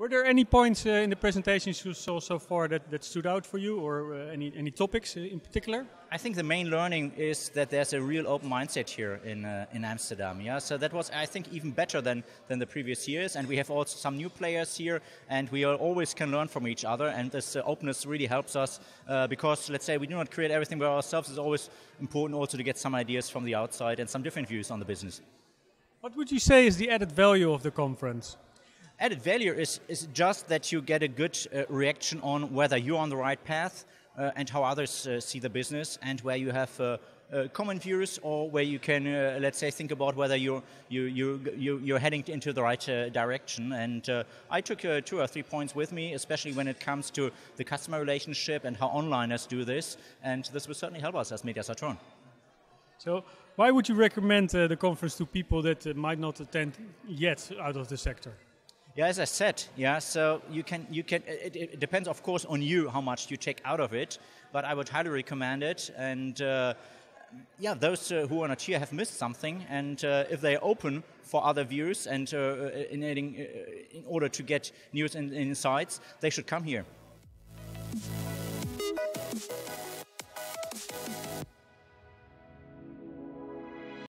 Were there any points uh, in the presentations you saw so far that, that stood out for you, or uh, any, any topics uh, in particular? I think the main learning is that there's a real open mindset here in, uh, in Amsterdam. Yeah, so that was I think even better than, than the previous years, and we have also some new players here, and we always can learn from each other, and this uh, openness really helps us uh, because let's say we do not create everything by ourselves. It's always important also to get some ideas from the outside and some different views on the business. What would you say is the added value of the conference? Added value is, is just that you get a good uh, reaction on whether you're on the right path uh, and how others uh, see the business and where you have uh, uh, common views or where you can, uh, let's say, think about whether you're, you, you, you, you're heading into the right direction. And I took two or three points with me, especially when it comes to the customer relationship and how onliners do this. And this will certainly help us as Media Saturn. So, why would you recommend the conference to people that might not attend yet out of the sector? Yeah, as I said, yeah. So you can you can. It, it, depends, of course, on you how much you take out of it. But I would highly recommend it. And uh, yeah, those uh, who are not here have missed something. And uh, if they're open for other views and uh, in, in, in, order to get news and insights, they should come here.